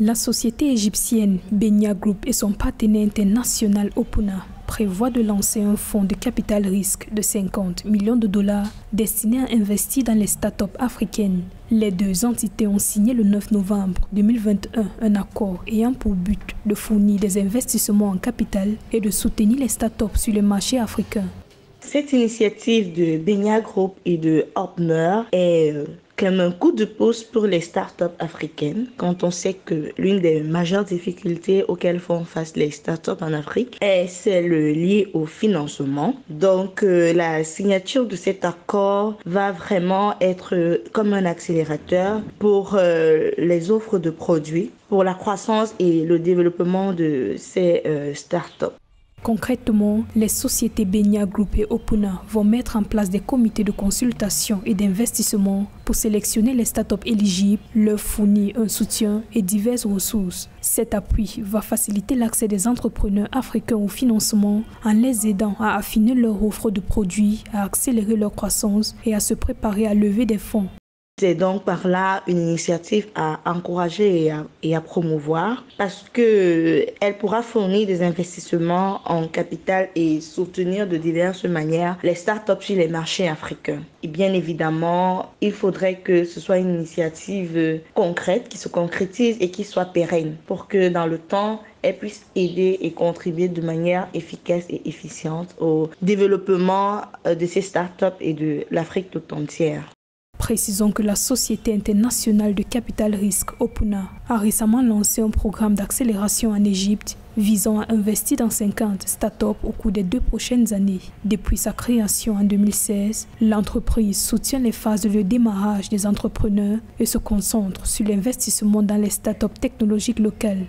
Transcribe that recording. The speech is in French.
La société égyptienne Benya Group et son partenaire international Opuna prévoient de lancer un fonds de capital risque de 50 millions de dollars destiné à investir dans les startups africaines. Les deux entités ont signé le 9 novembre 2021 un accord ayant pour but de fournir des investissements en capital et de soutenir les startups sur le marché africain. Cette initiative de Benya Group et de Opner est euh, comme un coup de pouce pour les startups africaines quand on sait que l'une des majeures difficultés auxquelles font face les startups en Afrique est celle liée au financement. Donc euh, la signature de cet accord va vraiment être comme un accélérateur pour euh, les offres de produits, pour la croissance et le développement de ces euh, startups. Concrètement, les sociétés Benya Group et Opuna vont mettre en place des comités de consultation et d'investissement pour sélectionner les startups éligibles, leur fournir un soutien et diverses ressources. Cet appui va faciliter l'accès des entrepreneurs africains au financement en les aidant à affiner leur offre de produits, à accélérer leur croissance et à se préparer à lever des fonds. C'est donc par là une initiative à encourager et à, promouvoir parce que elle pourra fournir des investissements en capital et soutenir de diverses manières les startups sur les marchés africains. Et bien évidemment, il faudrait que ce soit une initiative concrète qui se concrétise et qui soit pérenne pour que dans le temps, elle puisse aider et contribuer de manière efficace et efficiente au développement de ces startups et de l'Afrique tout entière. Précisons que la Société internationale de capital risque Opuna a récemment lancé un programme d'accélération en Égypte visant à investir dans 50 startups au cours des deux prochaines années. Depuis sa création en 2016, l'entreprise soutient les phases de démarrage des entrepreneurs et se concentre sur l'investissement dans les startups technologiques locales.